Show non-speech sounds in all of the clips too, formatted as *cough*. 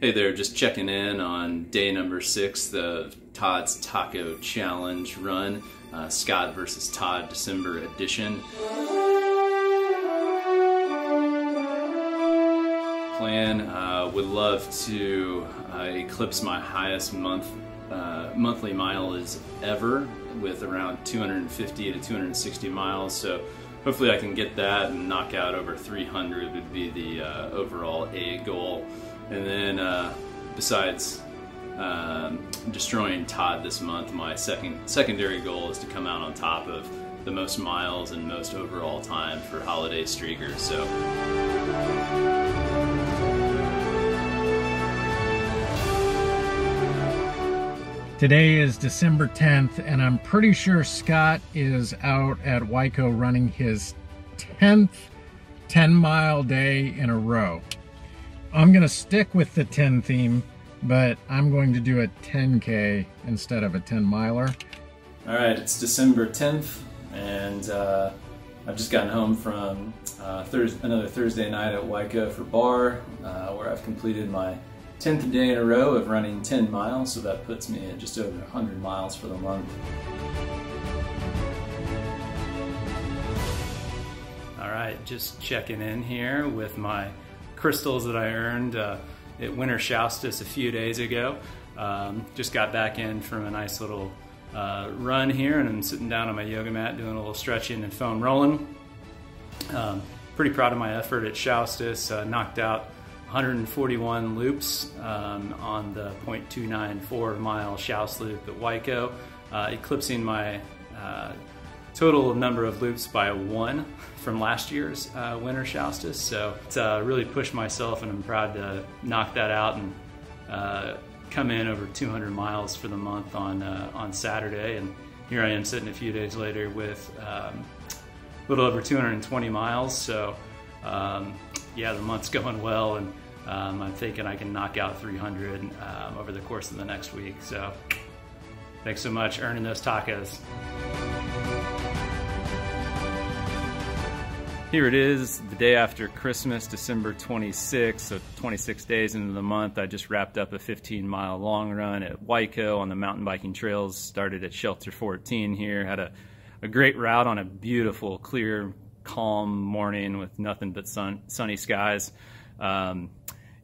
Hey there, just checking in on day number six of Todd's Taco Challenge run, uh, Scott versus Todd December edition. Plan uh, would love to uh, eclipse my highest month uh, monthly mileage ever with around 250 to 260 miles. So hopefully I can get that and knock out over 300 would be the uh, overall A goal. And then uh, besides um, destroying Todd this month, my second secondary goal is to come out on top of the most miles and most overall time for holiday streakers. So. Today is December 10th, and I'm pretty sure Scott is out at Wyco running his 10th 10 mile day in a row. I'm gonna stick with the 10 theme, but I'm going to do a 10K instead of a 10 miler. All right, it's December 10th, and uh, I've just gotten home from uh, another Thursday night at Wyco for bar, uh, where I've completed my 10th day in a row of running 10 miles, so that puts me at just over 100 miles for the month. All right, just checking in here with my crystals that I earned uh, at Winter Shoustis a few days ago. Um, just got back in from a nice little uh, run here, and I'm sitting down on my yoga mat doing a little stretching and foam rolling. Um, pretty proud of my effort at Shoustis. Uh, knocked out 141 loops um, on the 0.294 mile Shouse loop at Wyco, uh, eclipsing my uh, total number of loops by one from last year's uh, Winter Shoustis. So it's uh, really pushed myself, and I'm proud to knock that out and uh, come in over 200 miles for the month on uh, on Saturday. And here I am sitting a few days later with um, a little over 220 miles. So um, yeah, the month's *laughs* going well, and um, I'm thinking I can knock out 300 um, over the course of the next week. So thanks so much, earning those tacos. Here it is, the day after Christmas, December 26th, so 26 days into the month. I just wrapped up a 15 mile long run at Wyco on the mountain biking trails. Started at Shelter 14 here, had a, a great route on a beautiful, clear, calm morning with nothing but sun, sunny skies. Um,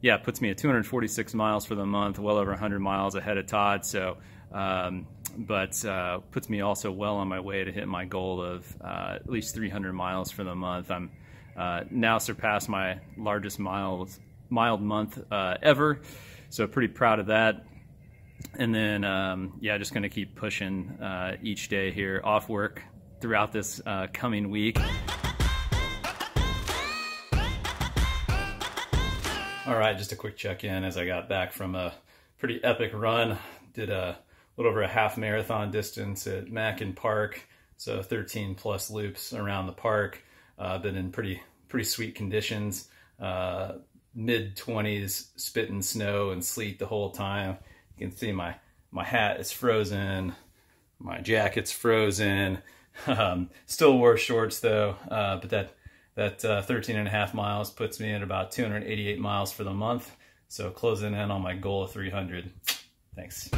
yeah, puts me at 246 miles for the month, well over 100 miles ahead of Todd. So um, but uh, puts me also well on my way to hit my goal of uh, at least 300 miles for the month. I'm uh, now surpassed my largest miles mild month uh, ever, so pretty proud of that. And then um, yeah, just going to keep pushing uh, each day here off work throughout this uh, coming week. All right, just a quick check in as I got back from a pretty epic run. Did a little over a half marathon distance at Macken Park, so 13 plus loops around the park. Uh, been in pretty pretty sweet conditions. Uh, Mid 20s, spitting snow and sleet the whole time. You can see my my hat is frozen, my jacket's frozen. *laughs* Um, still wore shorts though, uh, but that that uh, 13 and a half miles puts me at about 288 miles for the month. So closing in on my goal of 300. Thanks.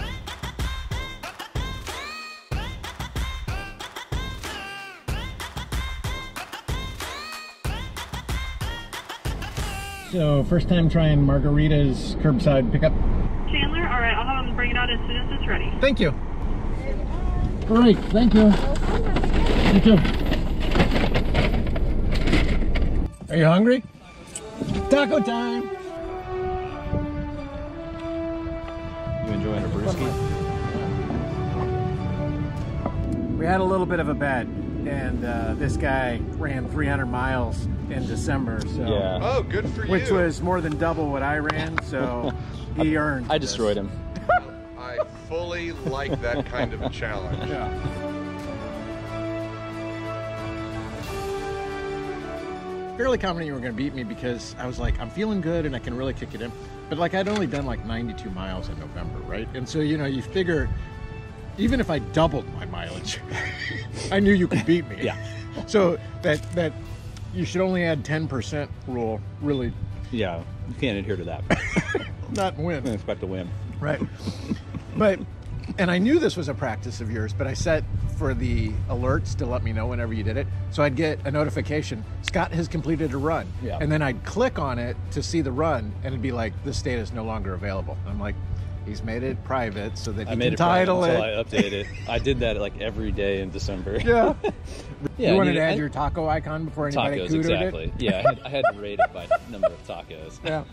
So, first time trying margaritas curbside pickup. Chandler, all right, I'll have them bring it out as soon as it's ready. Thank you. Great, thank you. Thank you. Are you hungry? Taco time! You enjoying a brewski? We had a little bit of a bet, and uh, this guy ran 300 miles in December, so Yeah. Oh, good for which you. was more than double what I ran, so *laughs* he earned. I this. destroyed him. *laughs* I fully like that kind of a challenge. Yeah. Fairly confident you were going to beat me because I was like, I'm feeling good and I can really kick it in. But like, I'd only done like 92 miles in November, right? And so, you know, you figure even if I doubled my mileage, *laughs* I knew you could beat me. Yeah. So that, that you should only add 10% rule really Yeah, you can't adhere to that. *laughs* not win. Expect to win. Right. but, and I knew this was a practice of yours, but I set for the alerts to let me know whenever you did it. So I'd get a notification Scott has completed a run. Yeah. And then I'd click on it to see the run, and it'd be like, this data is no longer available. And I'm like, he's made it private so that he I made can title until it. I updated it. *laughs* I did that like every day in December. yeah. *laughs* yeah. you wanted to add I- your taco icon before anybody tacos exactly. it? Yeah, I had, I had to rate it by number of tacos. *laughs* Yeah.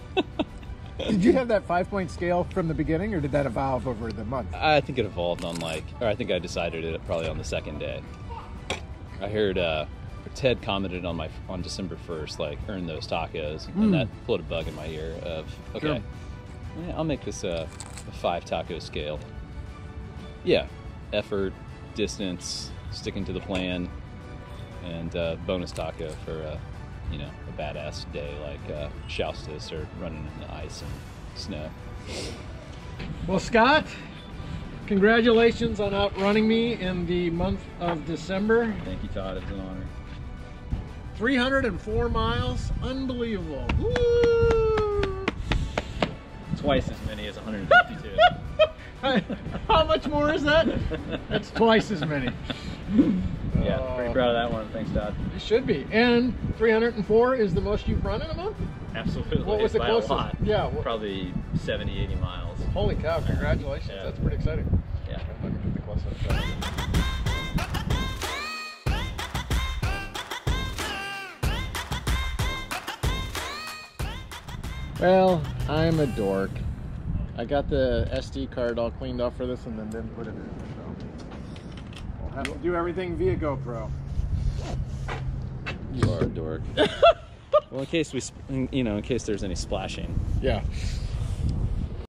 Did you have that five point scale from the beginning, or did that evolve over the month? I think it evolved on like, or I think I decided it probably on the second day. I heard uh, Ted commented on my on December first, like earn those tacos, and that put a bug in my ear of okay, Sure. yeah, I'll make this a, a five taco scale. Yeah, effort, distance, sticking to the plan, and uh, bonus taco for uh, you know a badass day like uh, Shoustis or running in the ice and snow. Well, Scott, congratulations on outrunning me in the month of December. Thank you, Todd. It's an honor. 304 miles. Unbelievable. Woo! Twice as many as 152. *laughs* How much more is that? *laughs* That's twice as many. Yeah, proud of that one. Thanks, Todd. It should be. And 304 is the most you've run in a month? Absolutely. What was the By closest? A lot. Yeah. wh- Probably 70, 80 miles. Holy cow, congratulations. Yeah. That's pretty exciting. Yeah. I'm looking at the close-up. Well, I'm a dork. I got the SD card all cleaned off for this and then didn't put it in. So we'll have to do everything via GoPro. You are a dork. *laughs* well, in case we, you know, in case there's any splashing. Yeah.